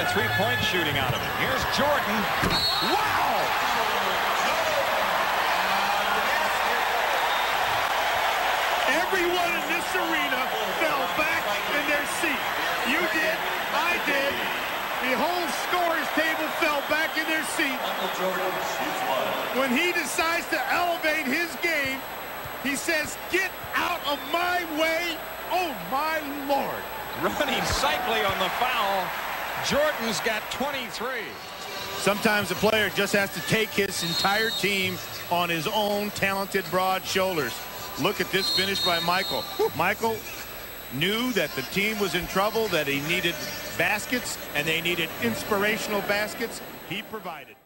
a three-point shooting out of it. Here's Jordan. Wow! Everyone in this arena fell back in their seat. You did, I did. The whole scores table fell back in their seat. When he decides to elevate his game, he says, get out of my way. Oh, my Lord. Rony Seikaly on the foul. Jordan's got 23. Sometimes a player just has to take his entire team on his own talented, broad shoulders. Look at this finish by Michael. Michael knew that the team was in trouble, that he needed baskets, and they needed inspirational baskets. He provided.